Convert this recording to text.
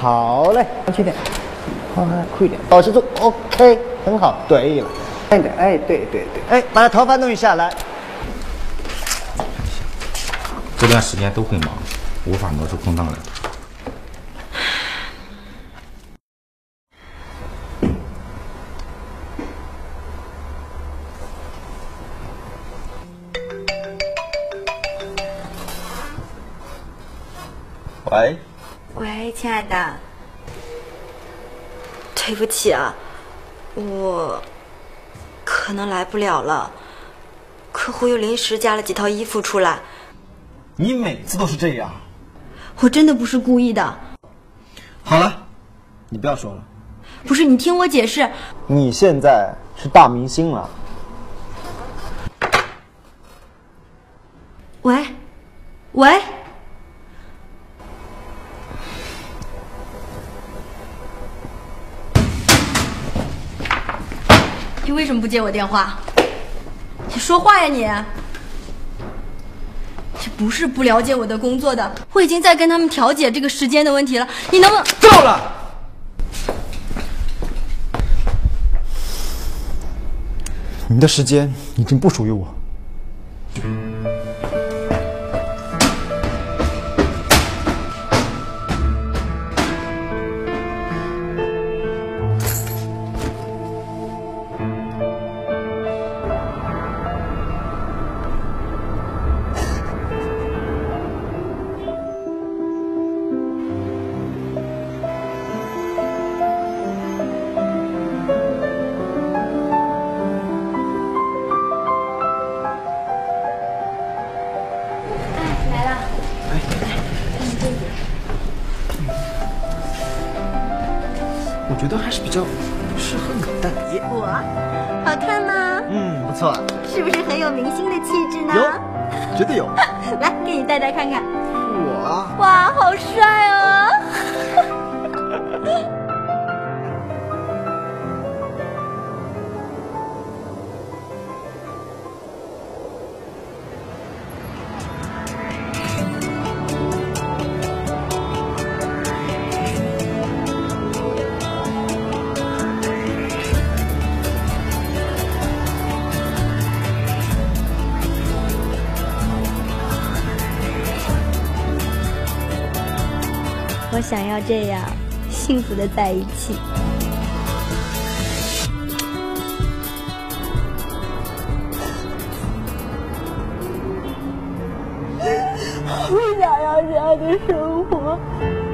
好嘞，安静点，好，快一点，保持住，OK，很好，对了，慢点，哎，对对对，哎，把头发弄一下来。这段时间都会忙，无法挪出空档来。喂，喂，亲爱的，对不起啊，我可能来不了了。客户又临时加了几套衣服出来，你每次都是这样。我真的不是故意的。好了，你不要说了。不是，你听我解释。你现在是大明星了。喂，喂。你为什么不接我电话？你说话呀你！你不是不了解我的工作的，我已经在跟他们调解这个时间的问题了。你能不能够了？你的时间已经不属于我。觉得还是比较适合你的。我好看吗？嗯，不错。是不是很有明星的气质呢？有，绝对有。来，给你戴戴看看。我。哇，好帅哦！我想要这样幸福的在一起。我想要这样的生活。